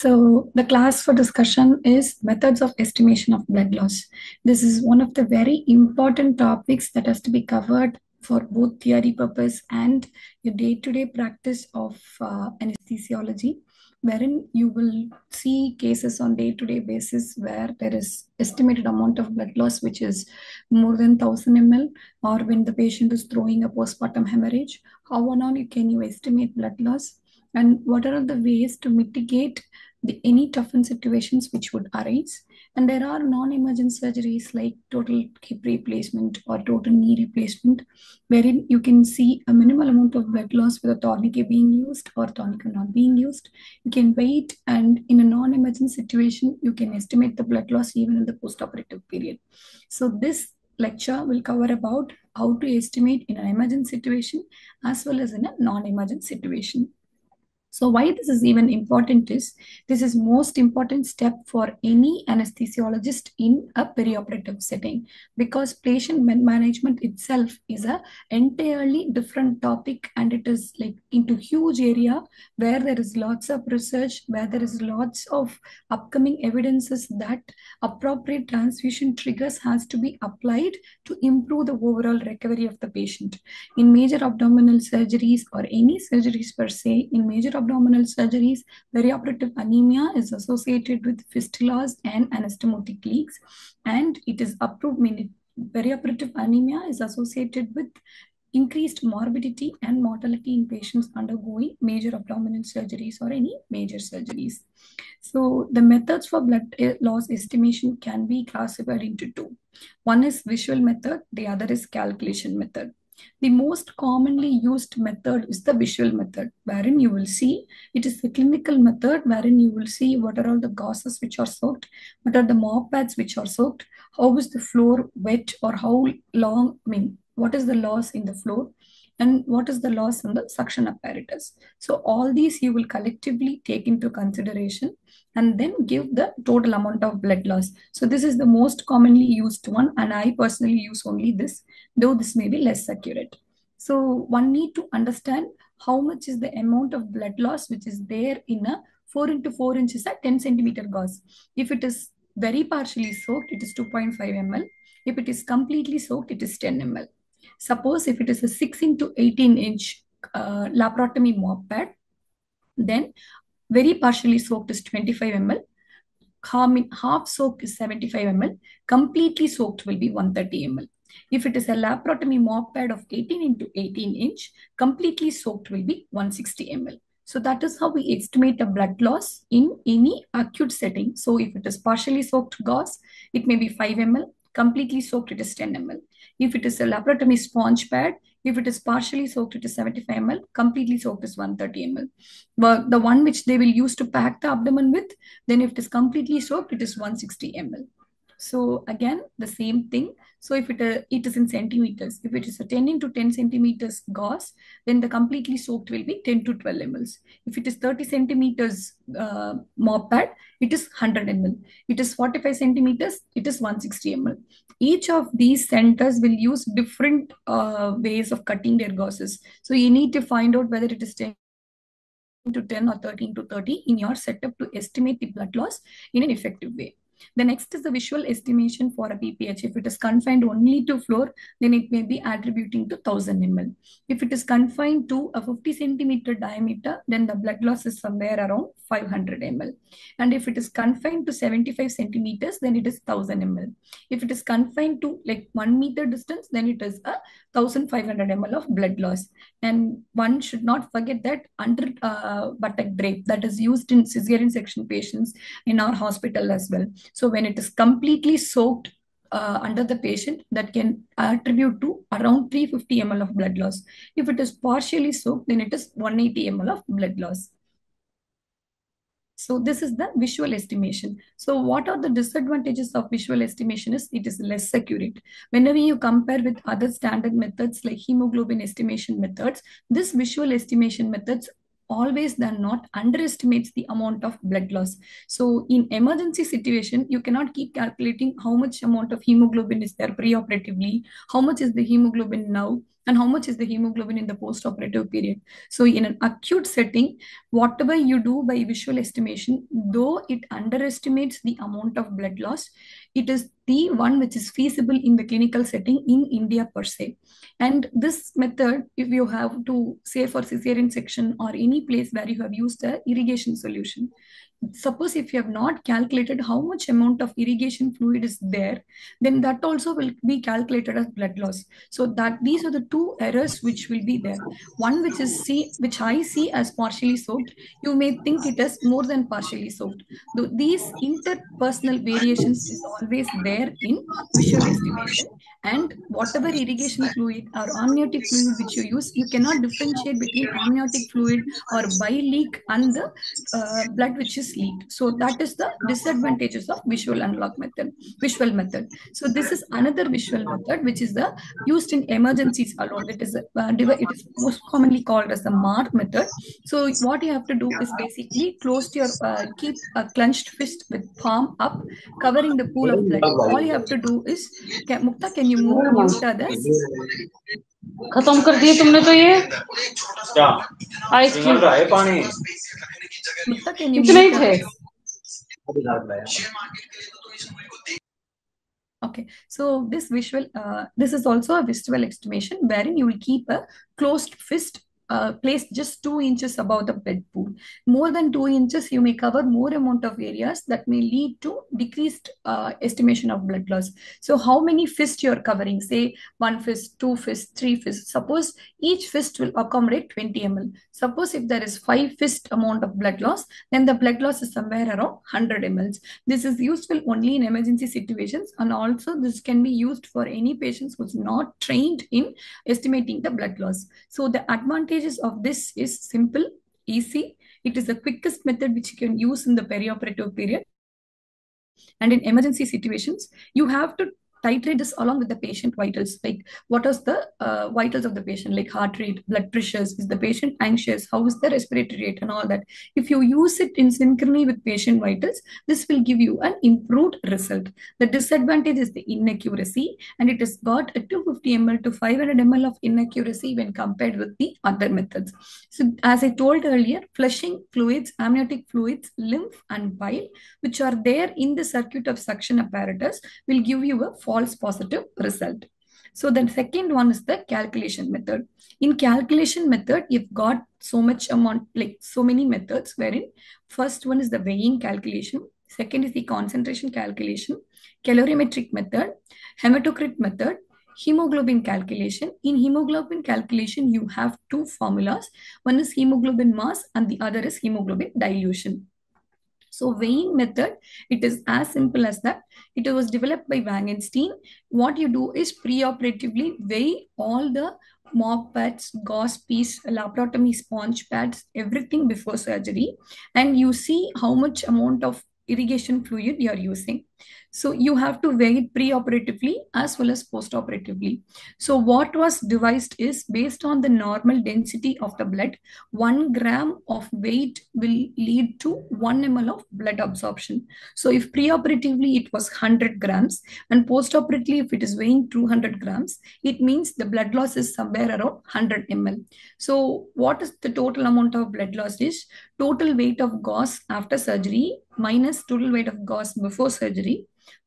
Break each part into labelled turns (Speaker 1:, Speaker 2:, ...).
Speaker 1: So the class for discussion is methods of estimation of blood loss. This is one of the very important topics that has to be covered for both theory purpose and your day-to-day practice of uh, anesthesiology, wherein you will see cases on day-to-day basis where there is estimated amount of blood loss which is more than 1000 ml, or when the patient is throwing a postpartum hemorrhage, how and all can you estimate blood loss? and what are the ways to mitigate the, any toughened situations which would arise. And there are non-emergent surgeries like total hip replacement or total knee replacement, wherein you can see a minimal amount of blood loss with a tourniquet being used or tourniquet not being used. You can wait, and in a non-emergent situation, you can estimate the blood loss even in the post-operative period. So this lecture will cover about how to estimate in an emergent situation as well as in a non-emergent situation. So why this is even important is this is most important step for any anesthesiologist in a perioperative setting because patient management itself is a entirely different topic and it is like into huge area where there is lots of research where there is lots of upcoming evidences that appropriate transfusion triggers has to be applied to improve the overall recovery of the patient. In major abdominal surgeries or any surgeries per se in major abdominal surgeries, perioperative anemia is associated with fistulas and anastomotic leaks, and it is approved. Meaning, perioperative anemia is associated with increased morbidity and mortality in patients undergoing major abdominal surgeries or any major surgeries. So the methods for blood eh, loss estimation can be classified into two. One is visual method, the other is calculation method. The most commonly used method is the visual method, wherein you will see it is the clinical method wherein you will see what are all the gauzes which are soaked, what are the mop pads which are soaked, how is the floor wet or how long, I mean, what is the loss in the floor, and what is the loss in the suction apparatus. So all these you will collectively take into consideration and then give the total amount of blood loss. So this is the most commonly used one and I personally use only this, though this may be less accurate. So one need to understand how much is the amount of blood loss which is there in a 4 into 4 inches at 10 centimeter gauze. If it is very partially soaked, it is 2.5 ml. If it is completely soaked, it is 10 ml. Suppose if it is a 6 into 18 inch uh, laparotomy mop pad, then very partially soaked is 25 ml, half soaked is 75 ml, completely soaked will be 130 ml. If it is a laparotomy mop pad of 18 into 18 inch, completely soaked will be 160 ml. So that is how we estimate a blood loss in any acute setting. So if it is partially soaked gauze, it may be 5 ml, completely soaked it is 10 ml. If it is a laparotomy sponge pad, if it is partially soaked, it is 75 ml. Completely soaked is 130 ml. But the one which they will use to pack the abdomen with, then if it is completely soaked, it is 160 ml. So again, the same thing. So if it, uh, it is in centimeters, if it is a 10 into 10 centimeters gauze, then the completely soaked will be 10 to 12 ml. If it is 30 centimeters uh, mop pad, it is 100 ml. It is 45 centimeters, it is 160 ml. Each of these centers will use different uh, ways of cutting their gauzes. So you need to find out whether it is 10 to 10 or 13 to 30 in your setup to estimate the blood loss in an effective way. The next is the visual estimation for a PPH. If it is confined only to floor, then it may be attributing to 1000 ml. If it is confined to a 50 centimeter diameter, then the blood loss is somewhere around 500 ml. And if it is confined to 75 centimeters, then it is 1000 ml. If it is confined to like one meter distance, then it is a 1500 ml of blood loss. And one should not forget that under uh, buttock drape that is used in cesarean section patients in our hospital as well. So when it is completely soaked uh, under the patient, that can attribute to around 350 ml of blood loss. If it is partially soaked, then it is 180 ml of blood loss. So this is the visual estimation. So what are the disadvantages of visual estimation is it is less accurate. Whenever you compare with other standard methods like hemoglobin estimation methods, this visual estimation methods always than not underestimates the amount of blood loss. So in emergency situation, you cannot keep calculating how much amount of hemoglobin is there preoperatively, how much is the hemoglobin now, and how much is the hemoglobin in the post-operative period. So in an acute setting, whatever you do by visual estimation, though it underestimates the amount of blood loss, it is the one which is feasible in the clinical setting in India per se. And this method, if you have to say for cesarean section or any place where you have used the irrigation solution, suppose if you have not calculated how much amount of irrigation fluid is there then hmm. that also will be calculated as blood loss. So that these are the two errors which will be there. One which is see which i see as partially soaked you may think it is more than partially soaked. Though these interpersonal variations is always there in visual estimation and whatever irrigation fluid or amniotic fluid which you use you cannot differentiate between amniotic fluid or bile leak and the uh, blood which is leaked. So that is the disadvantages of visual analog method visual method. So this is another visual method which is the used in emergencies alone. It is uh, it is most commonly called as the MAR method. So what you have to do is basically close your uh, keep a clenched fist with palm up covering the pool of blood. All you have to do is Mukta can you move mute others
Speaker 2: खत्म कर दिए तुमने तो ये
Speaker 3: क्या ice cream है पानी
Speaker 2: इतना ही थे
Speaker 1: Okay, so this visual, uh, this is also a visual estimation wherein you will keep a closed fist uh, placed just two inches above the bed pool. More than two inches, you may cover more amount of areas that may lead to decreased uh, estimation of blood loss. So how many fists you're covering? Say one fist, two fists, three fists. Suppose each fist will accommodate 20 ml. Suppose if there is five fist amount of blood loss, then the blood loss is somewhere around 100 ml. This is useful only in emergency situations and also this can be used for any patients who's not trained in estimating the blood loss. So the advantages of this is simple, easy. It is the quickest method which you can use in the perioperative period. And in emergency situations, you have to titrate this along with the patient vitals like what is the uh, vitals of the patient? Like heart rate blood pressures is the patient anxious? How is the respiratory rate and all that? If you use it in synchrony with patient vitals this will give you an improved result. The disadvantage is the inaccuracy and it has got a 250 ml to 500 ml of inaccuracy when compared with the other methods. So as i told earlier flushing fluids amniotic fluids lymph and bile which are there in the circuit of suction apparatus will give you a false positive result. So the second one is the calculation method. In calculation method, you've got so much amount, like so many methods wherein first one is the weighing calculation. Second is the concentration calculation, colorimetric method, hematocrit method, hemoglobin calculation. In hemoglobin calculation, you have two formulas. One is hemoglobin mass and the other is hemoglobin dilution. So weighing method, it is as simple as that. It was developed by Wangensteen. What you do is preoperatively weigh all the mop pads, gauze piece, laparotomy sponge pads, everything before surgery. And you see how much amount of irrigation fluid you are using. So you have to weigh it pre-operatively as well as post-operatively. So what was devised is based on the normal density of the blood, one gram of weight will lead to one ml of blood absorption. So if pre-operatively it was 100 grams and post-operatively if it is weighing 200 grams, it means the blood loss is somewhere around 100 ml. So what is the total amount of blood loss is total weight of gauze after surgery minus total weight of gauze before surgery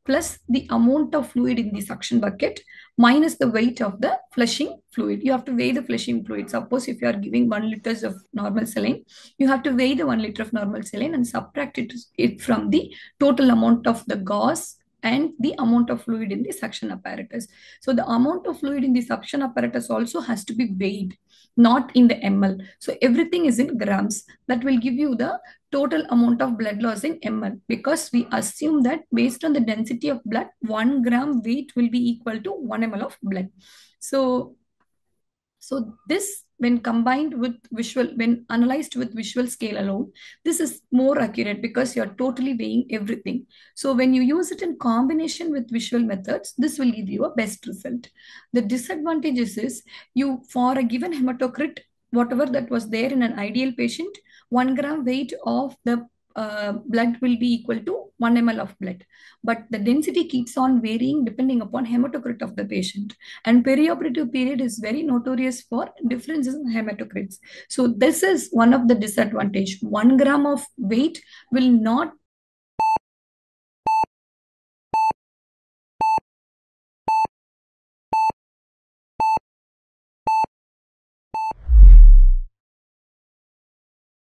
Speaker 1: plus the amount of fluid in the suction bucket minus the weight of the flushing fluid. You have to weigh the flushing fluid. Suppose if you are giving one liters of normal saline, you have to weigh the one liter of normal saline and subtract it, it from the total amount of the gauze and the amount of fluid in the suction apparatus. So the amount of fluid in the suction apparatus also has to be weighed, not in the ml. So everything is in grams. That will give you the total amount of blood loss in ml because we assume that based on the density of blood, one gram weight will be equal to one ml of blood. So, so this when combined with visual, when analyzed with visual scale alone, this is more accurate because you're totally weighing everything. So when you use it in combination with visual methods, this will give you a best result. The disadvantages is you, for a given hematocrit, whatever that was there in an ideal patient, one gram weight of the uh, blood will be equal to 1 ml of blood. But the density keeps on varying depending upon hematocrit of the patient. And perioperative period is very notorious for differences in hematocrits. So this is one of the disadvantage. One gram of weight will not